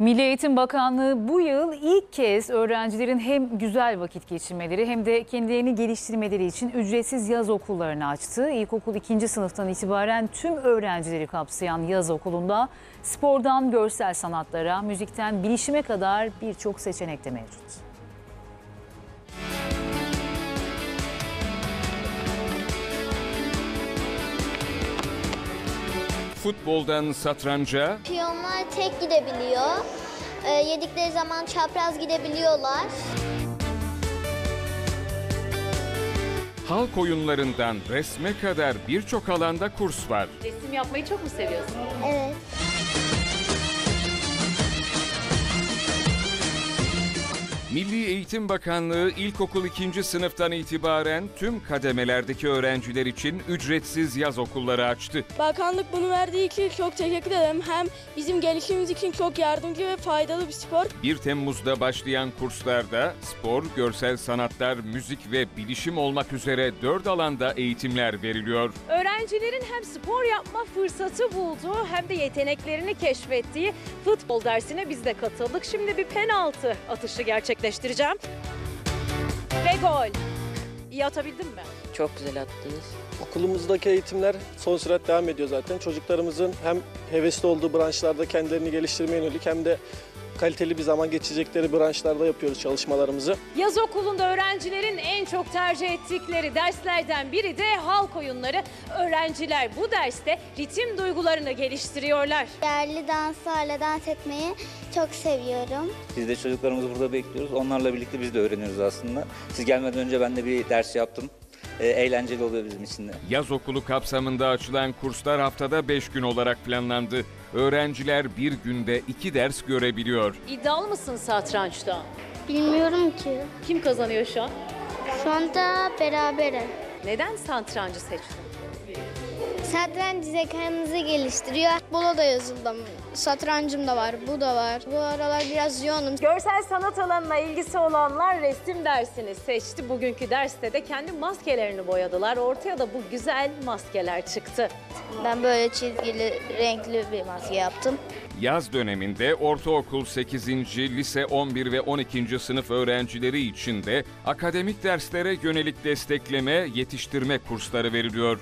Milli Eğitim Bakanlığı bu yıl ilk kez öğrencilerin hem güzel vakit geçirmeleri hem de kendilerini geliştirmeleri için ücretsiz yaz okullarını açtı. İlkokul 2. sınıftan itibaren tüm öğrencileri kapsayan yaz okulunda spordan görsel sanatlara, müzikten bilişime kadar birçok seçenek de mevcut. Futboldan satranca, Piyonlar tek gidebiliyor. Ee, yedikleri zaman çapraz gidebiliyorlar. halk oyunlarından resme kadar birçok alanda kurs var. Resim yapmayı çok mu seviyorsun? Evet. Milli Eğitim Bakanlığı ilkokul 2. sınıftan itibaren tüm kademelerdeki öğrenciler için ücretsiz yaz okulları açtı. Bakanlık bunu verdiği için çok teşekkür ederim. Hem bizim gelişimimiz için çok yardımcı ve faydalı bir spor. 1 Temmuz'da başlayan kurslarda spor, görsel sanatlar, müzik ve bilişim olmak üzere 4 alanda eğitimler veriliyor. Öğrencilerin hem spor yapma fırsatı bulduğu hem de yeteneklerini keşfettiği futbol dersine biz de katıldık. Şimdi bir penaltı atışı gerçekleştireceğim. Ve gol. İyi atabildim mi? Çok güzel attınız. Okulumuzdaki eğitimler son sürat devam ediyor zaten. Çocuklarımızın hem hevesli olduğu branşlarda kendilerini geliştirmeye yönelik hem de kaliteli bir zaman geçecekleri branşlarda yapıyoruz çalışmalarımızı. Yaz okulunda öğrencilerin en çok tercih ettikleri derslerden biri de halk oyunları. Öğrenciler bu derste ritim duygularını geliştiriyorlar. Yerli danslarla dans etmeyi çok seviyorum. Biz de çocuklarımızı burada bekliyoruz. Onlarla birlikte biz de öğreniyoruz aslında. Siz gelmeden önce ben de bir ders yaptım. Ee, eğlenceli oluyor bizim için de. Yaz okulu kapsamında açılan kurslar haftada 5 gün olarak planlandı. Öğrenciler bir günde 2 ders görebiliyor. İddialı mısın satrançta? Bilmiyorum ki. Kim kazanıyor şu an? Şu anda berabere. Neden satrancı seçtin? Satranç zekanızı geliştiriyor. Futbola da yazıldım. Satrancım da var, bu da var. Bu aralar biraz yoğunum. Görsel sanat alanına ilgisi olanlar resim dersini seçti. Bugünkü derste de kendi maskelerini boyadılar. Ortaya da bu güzel maskeler çıktı. Ben böyle çizgili, renkli bir maske yaptım. Yaz döneminde ortaokul 8. lise 11 ve 12. sınıf öğrencileri için de akademik derslere yönelik destekleme, yetiştirme kursları veriliyor.